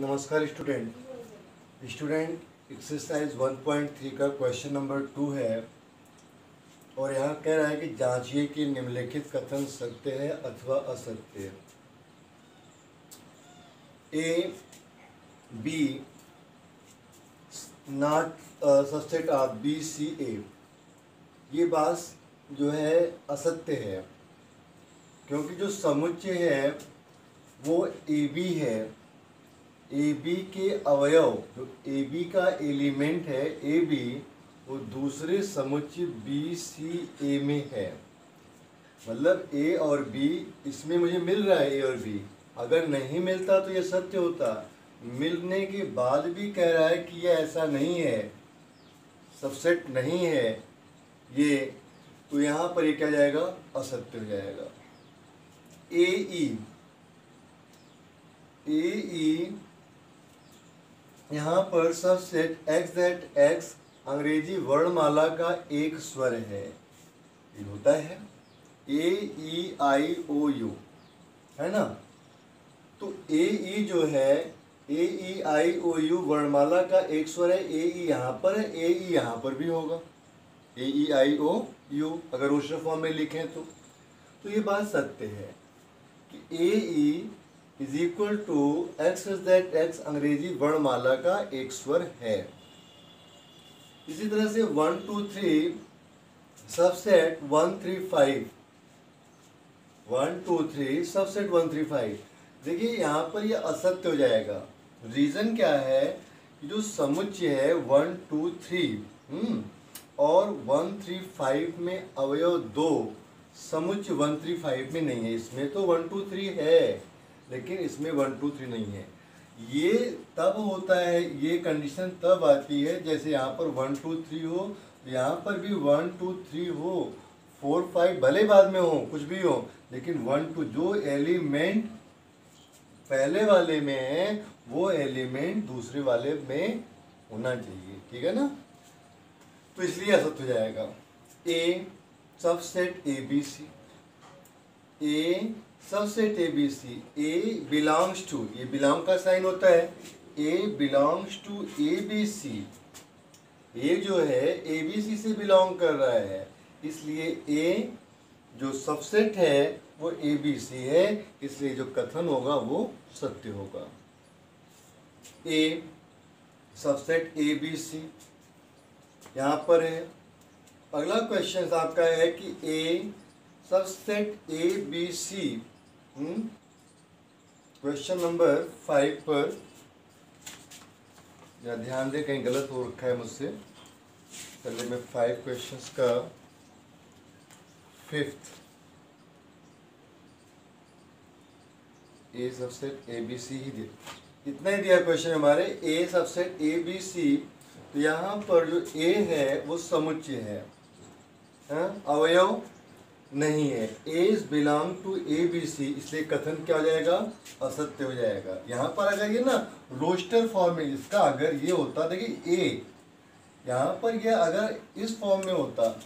नमस्कार, student. Student exercise 1.3 का question number two है। और यहाँ कह रहा है कि जांचिए कि निम्नलिखित कथन सत्य है अथवा असत्य है। A B not subset of B C A ये बात जो है, असत्य है। क्योंकि जो समुच्चय है, वो ए बी है। ए बी के अवयव, जो ए बी का एलिमेंट है ए बी वो दूसरे समुच्चय बी सी ए में है। मतलब ए और बी इसमें मुझे मिल रहा है ए और बी अगर नहीं मिलता तो ये सत्य होता। मिलने के बाद भी कह रहा है कि ये ऐसा नहीं है। सबसेट नहीं है ये तो यहाँ पर ये क्या जाएगा? असत्य हो जाएगा। ए ई ए ई यहाँ पर सबसेट एक्स दैट एक्स अंग्रेज़ी वर्णमाला का एक स्वर है। ये होता है ए ई आई ओ यू है ना? तो ए ई जो है ए ई आई ओ यू वर्णमाला का एक स्वर है। ए ई यहाँ पर है ए ई यहाँ पर भी होगा। ए ई आई ओ यू अगर उस फॉर्म में लिखें तो। तो ये बात सत्य है कि A E is equal to X is that X अंग्रेज़ी वर्णमाला का एक स्वर है। इसी तरह से one two three subset one three five one two three subset one three five देखिए, यहाँ पर ये असत्य हो जाएगा। रीजन क्या है? जो समुच्चय है वन टू थ्री और वन थ्री फाइव में अवयव दो, समुच्चय वन थ्री फाइव में नहीं है। इसमें तो वन टू थ्री है। लेकिन इसमें वन टू थ्री नहीं है। ये तब होता है, ये कंडीशन तब आती है जैसे यहाँ पर वन टू थ्री हो, यहाँ पर भी वन टू थ्री हो फोर फाइव भले बाद में हो, कुछ भी हो, लेकिन वन टू जो एलिमेंट पहले वाले में है, वो एलिमेंट दूसरे वाले में होना चाहिए, ठीक है ना? तो इसलिए असत हो जाएगा। A subset A B C A subset A B C A belongs to ये बिलोंग का साइन होता है. A belongs to A B C A जो है ए बी सी से बिलोंग कर रहा है. इसलिए ए जो सबसेट है, वो ए बी सी है. इसलिए जो कथन होगा, वो सत्य होगा. ए सबसेट ए बी सी यहाँ पर है. अगला क्वेश्चन आपका है कि A subset A B C question number five पर, या ध्यान दें कहीं गलत हो रखा है मुझसे, पहले मैं फाइव क्वेश्चंस का fifth A subset A B C ही दिया इतना ही दिया क्वेश्चन हमारे ए सबसेट ए बी सी तो यहाँ पर जो ए है, वो समुच्चय है हाँ? अवयव नहीं है। A is belong to A B C इसलिए कथन क्या हो जाएगा? असत्य हो जाएगा। यहाँ पर अगर ये ना रोस्टर फॉर्म में इसका अगर ये होता, देखिए ए यहाँ पर ये अगर इस फॉर्म में होता,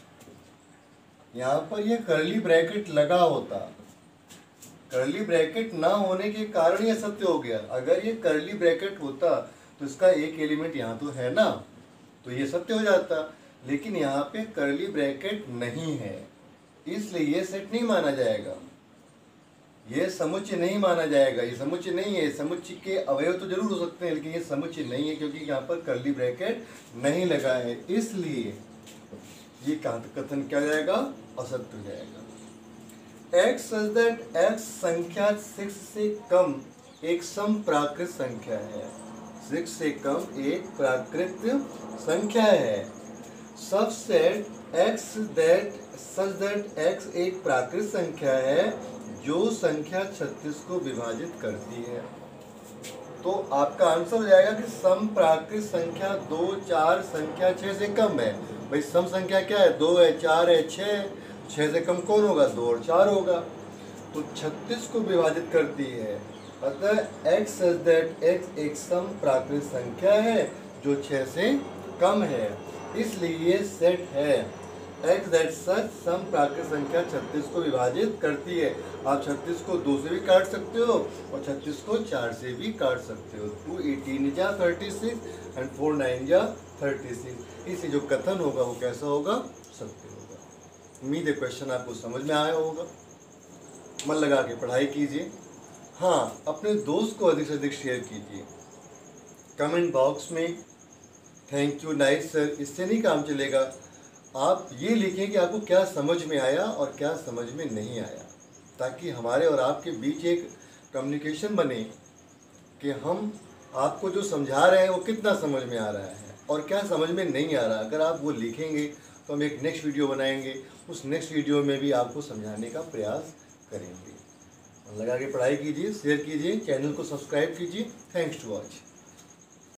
यहाँ पर ये करली ब्रैकेट लगा होता करली ब्रैकेट ना होने के कारण ये सत्य हो गया। अगर ये करली ब्रैकेट होता तो इसका एक एलिमेंट यहाँ तो है ना तो ये सत्य हो जाता। लेकिन यहाँ पे करली ब्रैकेट नहीं है। इसलिए ये सेट नहीं माना जाएगा। ये समुच्चय नहीं माना जाएगा। ये समुच्चय नहीं है। समुच्चय के अवयव तो ज़रूर हो सकते हैं, लेकिन ये समुच्चय नहीं है क्योंकि यहाँ पर करली ब्रैकेट नहीं लगा है। इसलिए ये कथन क्या जाएगा? असत्य हो जाएगा। एक्स दैट एक्स संख्या सिक्स से कम एक सम प्राकृत संख्या है। सिक्स से कम एक प्राकृत संख्या है। Subset x that such that x एक प्राकृत संख्या है, जो संख्या 36 को विभाजित करती है। तो आपका आंसर हो जाएगा कि सम प्राकृत संख्या दो, चार संख्या छः से कम है। भाई, सम संख्या क्या है? दो है, चार है छः छः से कम कौन होगा? दो और चार होगा। तो 36 को विभाजित करती है। अतः एक्स दैट एक्स एक सम प्राकृत संख्या है, जो छः से कम है। इसलिए सेट है। एक्स दैट सच सम प्राकृत संख्या 36 को विभाजित करती है आप 36 को दो से भी काट सकते हो और 36 को चार से भी काट सकते हो टू एटीन जा thirty six and four nine जा थर्टी सिक्स इसे जो कथन होगा वो कैसा होगा सत्य होगा उम्मीद है क्वेश्चन आपको समझ में आया होगा मन लगा के पढ़ाई कीजिए हाँ अपने दोस्त को अधिक से अधिक शेयर कीजिए कमेंट बॉक्स में थैंक यू नाइस सर इससे नहीं काम चलेगा आप ये लिखें कि आपको क्या समझ में आया और क्या समझ में नहीं आया, ताकि हमारे और आपके बीच एक कम्युनिकेशन बने कि हम आपको जो समझा रहे हैं वो कितना समझ में आ रहा है और क्या समझ में नहीं आ रहा। अगर आप वो लिखेंगे तो हम एक नेक्स्ट वीडियो बनाएँगे, उस नेक्स्ट वीडियो में भी आपको समझाने का प्रयास करेंगे। लगा के पढ़ाई कीजिए शेयर कीजिए चैनल को सब्सक्राइब कीजिए। Thanks to watch